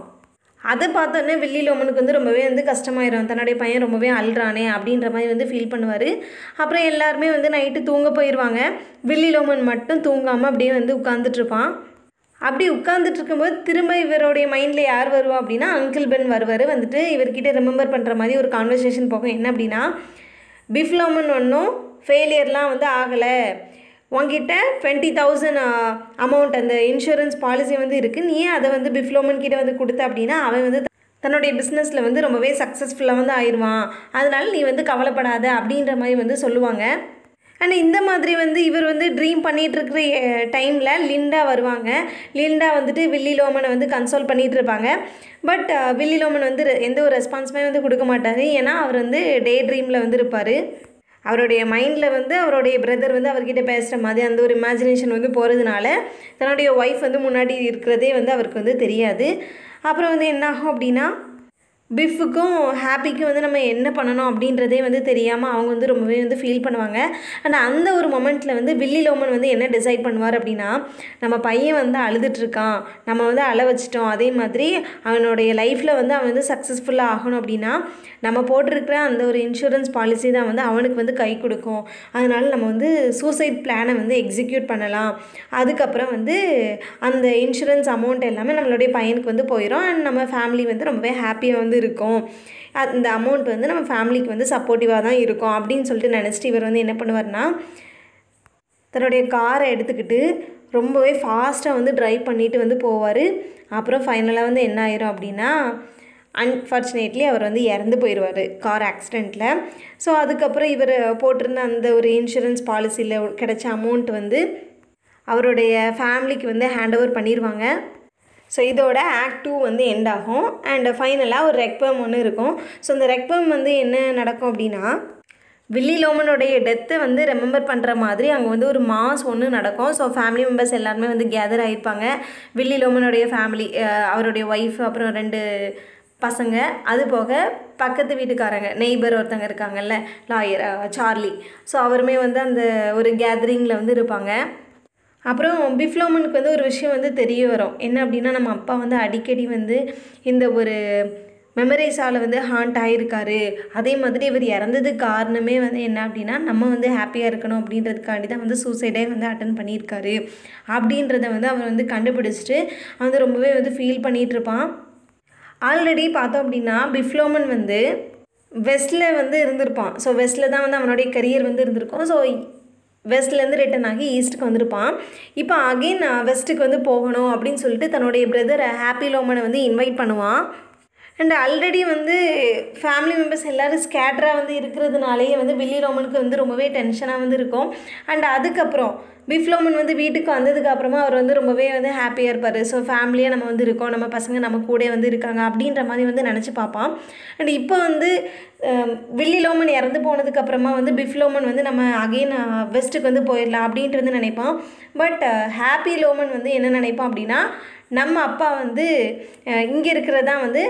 அதை பார்த்தோன்னே வில்லி லோமனுக்கு வந்து ரொம்பவே வந்து கஷ்டமாயிரும். தன்னுடைய பையன் ரொம்பவே அழுறானே அப்படின்ற மாதிரி வந்து ஃபீல் பண்ணுவார். அப்புறம் எல்லாருமே வந்து நைட்டு தூங்க போயிடுவாங்க வில்லி லோமன் மட்டும் தூங்காமல் அப்படியே வந்து உட்காந்துட்ருப்பான் அப்படி உட்காந்துட்டு இருக்கும்போது திரும்ப இவருடைய மைண்டில் யார் வருவா அப்படின்னா அங்கிள் பென் வருவார். வந்துட்டு இவர்கிட்ட ரிமெம்பர் பண்ணுற மாதிரி ஒரு கான்வர்சேஷன் போகும். என்ன அப்படின்னா பிஃப்லோமன் ஒன்றும் ஃபெயிலியர்லாம் வந்து ஆகலை. உங்ககிட்ட டுவெண்ட்டி தௌசண்ட் அமௌண்ட் அந்த இன்சூரன்ஸ் பாலிசி வந்து இருக்குது நீ அதை வந்து பிஃப்லோமன் கிட்ட வந்து கொடுத்த அப்படின்னா அவன் வந்து தன்னுடைய பிஸ்னஸில் வந்து ரொம்பவே சக்ஸஸ்ஃபுல்லாக வந்து ஆயிடுவான். அதனால நீ வந்து கவலைப்படாத அப்படின்ற மாதிரி வந்து சொல்லுவாங்க. அண்ட் இந்த மாதிரி வந்து இவர் வந்து ட்ரீம் பண்ணிகிட்ருக்கிற டைமில் லிண்டா வருவாங்க. லிண்டா வந்துட்டு வில்லி லோமனை வந்து கன்சோல் பண்ணிகிட்டு இருப்பாங்க. பட் வில்லி லோமன் வந்து எந்த ஒரு ரெஸ்பான்ஸுமே வந்து கொடுக்க மாட்டார். ஏன்னா அவர் வந்து டே ட்ரீமில் வந்து இருப்பார். அவருடைய மைண்டில் வந்து அவருடைய பிரதர் வந்து அவர்கிட்ட பேசுகிற மாதிரி அந்த ஒரு இமேஜினேஷன் வந்து போகிறதுனால தன்னுடைய ஒய்ஃப் வந்து முன்னாடி இருக்கிறதே வந்து அவருக்கு வந்து தெரியாது. அப்புறம் வந்து என்ன ஆகும் அப்படின்னா பிஃபுக்கும் ஹாப்பிக்கும் வந்து நம்ம என்ன பண்ணணும் அப்படின்றதே வந்து தெரியாமல் அவங்க வந்து ரொம்பவே வந்து ஃபீல் பண்ணுவாங்க. அண்ட் அந்த ஒரு மொமெண்ட்டில் வந்து வில்லி லோமன் வந்து என்ன டிசைட் பண்ணுவார் அப்படின்னா நம்ம பையன் வந்து அழுதுட்ருக்கான் நம்ம வந்து அழ வச்சிட்டோம் அதே மாதிரி அவனுடைய லைஃப்பில் வந்து அவன் வந்து சக்ஸஸ்ஃபுல்லாக ஆகணும் அப்படின்னா நம்ம போட்டிருக்கிற அந்த ஒரு இன்சூரன்ஸ் பாலிசி தான் வந்து அவனுக்கு வந்து கை கொடுக்கும். அதனால நம்ம வந்து சூசைட் பிளானை வந்து எக்ஸிக்யூட் பண்ணலாம். அதுக்கப்புறம் வந்து அந்த இன்சூரன்ஸ் அமௌண்ட் எல்லாமே நம்மளுடைய பையனுக்கு வந்து போயிடும் அண்ட் நம்ம ஃபேமிலி வந்து ரொம்பவே ஹாப்பியாக வந்து இருக்கும் அந்த அமௌண்ட் வந்து நம்ம ஃபேமிலிக்கு வந்து சப்போர்ட்டிவாக தான் இருக்கும் அப்படின்னு சொல்லிட்டு நினச்சிட்டு இவர் வந்து என்ன பண்ணுவார்னா தன்னுடைய காரை எடுத்துக்கிட்டு ரொம்பவே ஃபாஸ்ட்டாக வந்து ட்ரைவ் பண்ணிட்டு வந்து போவார். அப்புறம் ஃபைனலாக வந்து என்ன ஆயிரும் அப்படின்னா அன்ஃபார்ச்சுனேட்லி அவர் வந்து இறந்து போயிடுவார் கார் ஆக்சிடெண்ட்டில் ஸோ அதுக்கப்புறம் இவர் போட்டிருந்த அந்த ஒரு இன்சூரன்ஸ் பாலிசியில் கிடைச்ச அமௌண்ட் வந்து அவருடைய ஃபேமிலிக்கு வந்து ஹேண்ட் ஓவர் பண்ணிடுவாங்க ஸோ இதோட ஆக்ட் டூ வந்து எண்ட் ஆகும். அண்ட் ஃபைனலாக ஒரு ரெக்பம் ஒன்று இருக்கும். ஸோ இந்த ரெக்பம் வந்து என்ன நடக்கும் அப்படின்னா வில்லி லோமனுடைய டெத்தை வந்து ரெமெம்பர் பண்ணுற மாதிரி அங்கே வந்து ஒரு மாஸ் ஒன்று நடக்கும். ஸோ ஃபேமிலி மெம்பர்ஸ் எல்லாருமே வந்து கேதர் ஆகிருப்பாங்க வில்லி லோமனுடைய ஃபேமிலி அவருடைய ஒய்ஃப் அப்புறம் ரெண்டு பசங்க. அது போக பக்கத்து வீட்டுக்காரங்க நெய்பர் ஒருத்தங்க இருக்காங்கல்ல லாயர் சார்லி. ஸோ அவருமே வந்து அந்த ஒரு கேதரிங்கில் வந்து இருப்பாங்க. அப்புறம் பிஃப்லோமனுக்கு வந்து ஒரு விஷயம் வந்து தெரிய வரும். என்ன அப்படின்னா நம்ம அப்பா வந்து அடிக்கடி வந்து இந்த ஒரு மெமரிஸால் வந்து ஹாண்ட் ஆகியிருக்காரு அதே மாதிரி இவர் இறந்ததுக்கு காரணமே வந்து என்ன அப்படின்னா நம்ம வந்து ஹாப்பியாக இருக்கணும் அப்படின்றதுக்காண்டி தான் வந்து சூசைடே வந்து அட்டன் பண்ணியிருக்காரு. அப்படின்றத வந்து அவர் வந்து கண்டுபிடிச்சிட்டு வந்து ரொம்பவே வந்து ஃபீல் பண்ணிகிட்டு இருப்பான். ஆல்ரெடி பார்த்தோம் அப்படின்னா பிஃப்லோமன் வந்து வெஸ்ட்டில் வந்து இருந்திருப்பான். ஸோ வெஸ்ட்டில் தான் வந்து அவனுடைய கரியர் வந்து இருந்திருக்கும். ஸோ வெஸ்ட்லேருந்து ரிட்டன் ஆகி ஈஸ்ட்டுக்கு வந்திருப்பான். இப்போ அகெயின் வெஸ்ட்டுக்கு வந்து போகணும் அப்படின்னு சொல்லிட்டு தன்னுடைய பிரதர் ஹாப்பி லோமனை வந்து இன்வைட் பண்ணுவான். அண்ட் ஆல்ரெடி வந்து ஃபேமிலி மெம்பர்ஸ் எல்லோரும் ஸ்கேட்டராக வந்து இருக்கிறதுனாலேயே வந்து வில்லி ரோமனுக்கு வந்து ரொம்பவே டென்ஷனாக வந்து இருக்கும். அண்ட் அதுக்கப்புறம் பிஃப்லோமன் வந்து வீட்டுக்கு வந்ததுக்கு அப்புறமா அவர் வந்து ரொம்பவே வந்து ஹாப்பியாக இருப்பார். ஸோ ஃபேமிலியாக நம்ம வந்து இருக்கோம். நம்ம பசங்க நம்ம கூட வந்து இருக்காங்க அப்படின்ற மாதிரி வந்து நினச்சி பார்ப்பான். அண்ட் இப்போ வந்து வில்லி லோமன் இறந்து போனதுக்கு அப்புறமா வந்து பிஃப்லோமன் வந்து நம்ம அகெயின் வெஸ்ட்டுக்கு வந்து போயிடலாம் அப்படின்ட்டு வந்து நினைப்பான் பட் ஹாப்பி லோமன் வந்து என்ன நினைப்பான் அப்படின்னா நம்ம அப்பா வந்து இங்கே இருக்கிறதான் வந்து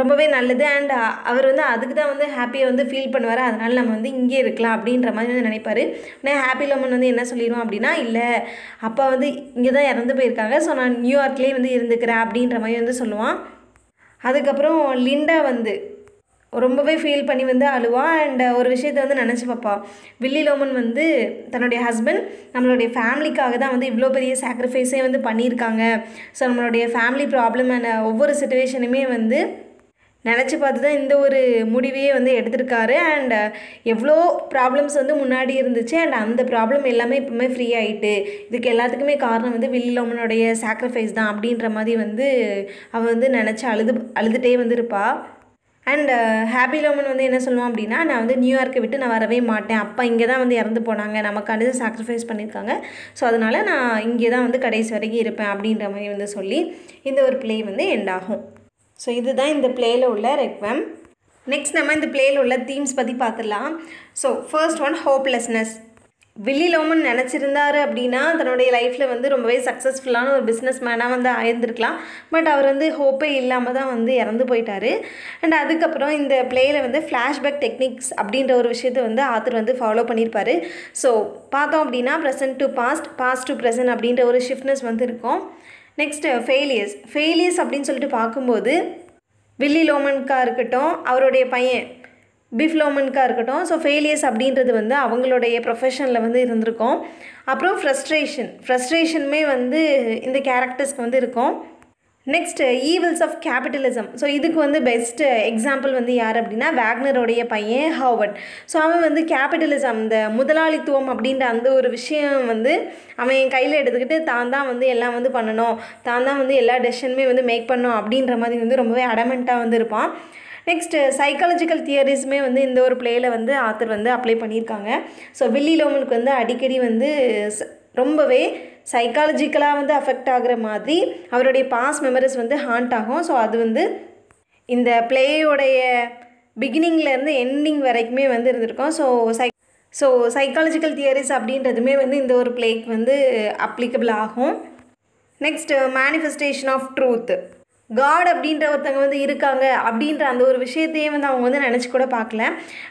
ரொம்பவே நல்லது. அண்ட் அவர் வந்து அதுக்கு தான் வந்து ஹாப்பியாக வந்து ஃபீல் பண்ணுவார். அதனால் நம்ம வந்து இங்கே இருக்கலாம் அப்படின்ற மாதிரி வந்து நினைப்பார். ஆனால் ஹாப்பி லோமன் வந்து என்ன சொல்லிடுவோம் அப்படின்னா இல்லை அப்பா வந்து இங்கே தான் இறந்து போயிருக்காங்க. ஸோ நான் நியூயார்க்லேயே வந்து இருந்துக்கிறேன் அப்படின்ற மாதிரி வந்து சொல்லுவான். அதுக்கப்புறம் லிண்டா வந்து ரொம்பவே ஃபீல் பண்ணி வந்து அழுவான் அண்ட் ஒரு விஷயத்த வந்து நினச்சி பார்ப்பான் வில்லி லோமன் வந்து தன்னுடைய ஹஸ்பண்ட் நம்மளுடைய ஃபேமிலிக்காக தான் வந்து இவ்வளோ பெரிய சாக்ரிஃபைஸே வந்து பண்ணியிருக்காங்க. ஸோ நம்மளுடைய ஃபேமிலி ப்ராப்ளம் அண்ட் ஒவ்வொரு சுச்சுவேஷனுமே வந்து நினச்சி பார்த்து தான் இந்த ஒரு முடிவையே வந்து எடுத்திருக்காரு. அண்ட் எவ்வளோ ப்ராப்ளம்ஸ் வந்து முன்னாடி இருந்துச்சு. அண்ட் அந்த ப்ராப்ளம் எல்லாமே இப்போவுமே ஃப்ரீ ஆகிட்டு இதுக்கு எல்லாத்துக்குமே காரணம் வந்து வில்லி சாக்ரிஃபைஸ் தான் அப்படின்ற மாதிரி வந்து அவள் வந்து நினச்சி அழுது அழுதுகிட்டே வந்து இருப்பாள் அண்ட் ஹாப்பி லோமன் வந்து என்ன சொல்லுவான் அப்படின்னா நான் வந்து நியூயார்க்கை விட்டு நான் வரவே மாட்டேன். அப்பா இங்கே தான் வந்து இறந்து போனாங்க. நமக்கானது சாக்ரிஃபைஸ் பண்ணியிருக்காங்க. ஸோ அதனால் நான் இங்கே தான் வந்து கடைசி வரைக்கும் இருப்பேன். அப்படின்ற மாதிரி வந்து சொல்லி இந்த ஒரு ப்ளே வந்து எண்ட் ஆகும். ஸோ இதுதான் இந்த பிளேயில் உள்ள ரெக்வம். நெக்ஸ்ட் நம்ம இந்த பிளேயில் உள்ள தீம்ஸ் பற்றி பார்த்துடலாம் so first one hopelessness Willy Loman நினச்சிருந்தாரு அப்படின்னா தன்னுடைய லைஃப்பில் வந்து ரொம்பவே சக்ஸஸ்ஃபுல்லான ஒரு பிஸ்னஸ் மேனாக வந்து ஆயிருந்திருக்கலாம். பட் அவர் வந்து ஹோப்பே இல்லாமல் தான் வந்து இறந்து போயிட்டார். அண்ட் அதுக்கப்புறம் இந்த பிளேயில் வந்து ஃப்ளாஷ்பேக் டெக்னிக்ஸ் அப்படின்ற ஒரு விஷயத்தை வந்து ஆத்தர் வந்து ஃபாலோ பண்ணியிருப்பாரு ஸோ பார்த்தோம் அப்படின்னா present to past past to present அப்படின்ற ஒரு ஷிஃப்ட்னஸ் வந்து இருக்கும். நெக்ஸ்ட்டு ஃபெயிலியர்ஸ் ஃபெயிலியர்ஸ் அப்படின்னு சொல்லிட்டு பார்க்கும்போது வில்லி லோமன்கா இருக்கட்டும் அவருடைய பையன் பிஃப் லோமன்க்காக இருக்கட்டும் ஸோ ஃபெயிலியர்ஸ் அப்படின்றது வந்து அவங்களுடைய ப்ரொஃபஷனில் வந்து இருந்திருக்கும். அப்புறம் ஃப்ரஸ்ட்ரேஷன் ஃப்ரஸ்ட்ரேஷனுமே வந்து இந்த கேரக்டர்ஸ்க்கு வந்து இருக்கும். Next evils of capitalism so இதுக்கு வந்து பெஸ்ட் எக்ஸாம்பிள் வந்து யார் அப்படின்னா வேக்னருடைய பையன் ஹாவர்ட் ஸோ அவன் வந்து கேபிட்டலிசம் இந்த முதலாளித்துவம் அப்படின்ற அந்த ஒரு விஷயம் வந்து அவன் கையில் எடுத்துக்கிட்டு தான் தான் வந்து எல்லாம் வந்து பண்ணணும். தான் தான் வந்து எல்லா டெசிஷனுமே வந்து மேக் பண்ணணும் அப்படின்ற மாதிரி வந்து ரொம்பவே அடமெண்ட்டாக வந்து இருப்பான். நெக்ஸ்ட்டு சைக்காலஜிக்கல் தியரிஸுமே வந்து இந்த ஒரு பிளேயில் வந்து ஆத்தர் வந்து அப்ளை பண்ணியிருக்காங்க. ஸோ வில்லி லோமனுக்கு வந்து அடிக்கடி வந்து ரொம்பவே சைக்காலஜிக்கலாக வந்து அஃபெக்ட் ஆகிற மாதிரி அவருடைய பாஸ் மெமரிஸ் வந்து ஹாண்ட் ஆகும். ஸோ அது வந்து இந்த பிளேயோடைய பிகினிங்லேருந்து எண்டிங் வரைக்குமே வந்து இருந்திருக்கும். So psy so psychological theories அப்படின்றதுமே வந்து இந்த ஒரு பிளேக்கு வந்து அப்ளிகபிள் ஆகும். Next manifestation of truth got அப்படின்ற ஒருத்தவங்க வந்து இருக்காங்க அப்படின்ற அந்த ஒரு விஷயத்தையே வந்து அவங்க வந்து நினச்சி கூட பார்க்கல.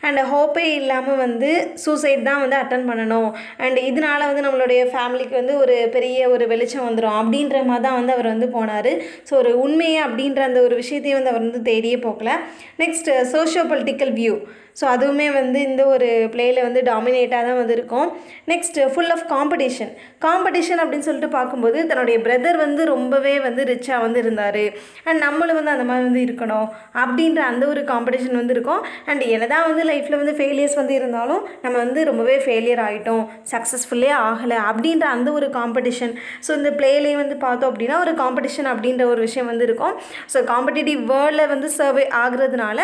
அண்ட் ஹோப்பே இல்லாமல் வந்து சூசைட் தான் வந்து அட்டன் பண்ணணும். அண்ட் இதனால வந்து நம்மளுடைய ஃபேமிலிக்கு வந்து ஒரு பெரிய ஒரு வெளிச்சம் வந்துடும் அப்படின்ற மாதிரி தான் வந்து அவர் வந்து போனார். ஸோ ஒரு உண்மையை அப்படின்ற அந்த ஒரு விஷயத்தையும் வந்து அவர் வந்து தேடியே போகல next socio political view so அதுவுமே வந்து இந்த ஒரு பிளேயில் வந்து டாமினேட்டாக தான் வந்து இருக்கும் next full of competition competition அப்படின்னு சொல்லிட்டு பார்க்கும்போது தன்னுடைய பிரதர் வந்து ரொம்பவே வந்து ரிச்சாக வந்து இருந்தார். அண்ட் நம்மளும் வந்து அந்த மாதிரி வந்து இருக்கணும் அப்படின்ற அந்த ஒரு காம்படிஷன் வந்து இருக்கும். அண்ட் என்னதான் வந்து லைஃப்பில் வந்து ஃபெயிலியர்ஸ் வந்து இருந்தாலும் நம்ம வந்து ரொம்பவே ஃபெயிலியர் ஆகிட்டோம் சக்ஸஸ்ஃபுல்லே ஆகலை அப்படின்ற அந்த ஒரு காம்படிஷன் ஸோ இந்த பிளேலேயே வந்து பார்த்தோம் அப்படின்னா ஒரு காம்படிஷன் அப்படின்ற ஒரு விஷயம் வந்து இருக்கும். ஸோ காம்படிட்டிவ் வேர்ல்டில் வந்து சர்வே ஆகிறதுனால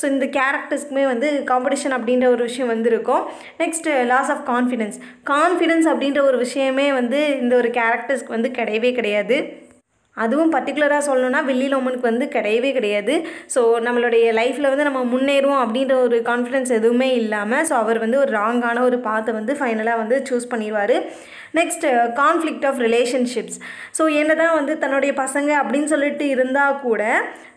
ஸோ இந்த கேரக்டர்ஸ்க்குமே வந்து காம்படிஷன் அப்படின்ற ஒரு விஷயம் வந்திருக்கும். Next loss of confidence confidence அப்படின்ற ஒரு விஷயமே வந்து இந்த ஒரு கேரக்டர்ஸ்க்கு வந்து கிடையவே கிடையாது. அதுவும் பர்டிகுலராக சொல்லணும்னா வில்லி லோமனுக்கு வந்து கிடையவே கிடையாது. ஸோ நம்மளுடைய லைஃப்பில் வந்து நம்ம முன்னேறுவோம் அப்படின்ற ஒரு கான்ஃபிடென்ஸ் எதுவுமே இல்லாமல் ஸோ அவர் வந்து ஒரு ராங்கான ஒரு பாத்தை வந்து ஃபைனலாக வந்து சூஸ் பண்ணிடுவார் next conflict of relationships so என்ன தான் வந்து தன்னுடைய பசங்க அப்படின்னு சொல்லிட்டு இருந்தால் கூட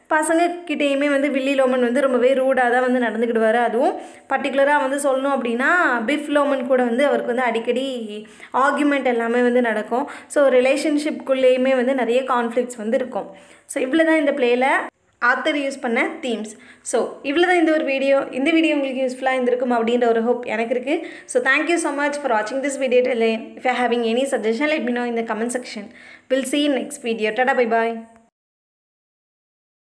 பசங்கக்கிட்டேயுமே வந்து வில்லி லோமன் வந்து ரொம்பவே ரூடாக தான் வந்து நடந்துக்கிடுவார். அதுவும் பர்டிகுலராக வந்து சொல்லணும் அப்படின்னா பிஃப் லோமன் கூட வந்து அவருக்கு வந்து அடிக்கடி ஆர்கியூமெண்ட் எல்லாமே வந்து நடக்கும். ஸோ ரிலேஷன்ஷிப்குள்ளேயுமே வந்து நிறைய கான்ஃப்ளிக்ஸ் வந்து இருக்கும். ஸோ இவ்வளோ தான் இந்த பிளேயில் ஆத்தர் யூஸ் பண்ண தீம்ஸ் ஸோ இவ்வளோ தான் இந்த ஒரு வீடியோ இந்த வீடியோ உங்களுக்கு யூஸ்ஃபுல்லாக இருந்திருக்கும் அப்படின்ற ஒரு ஹோப் எனக்கு இருக்குது so thank you so much for வாட்சிங் திஸ் வீடியோ இல்லை if I having any suggestion let me know இந்த comment section will see next video tata bye bye